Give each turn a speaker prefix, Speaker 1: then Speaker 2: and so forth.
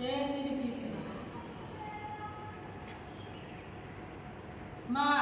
Speaker 1: जय श्री कृष्ण। माँ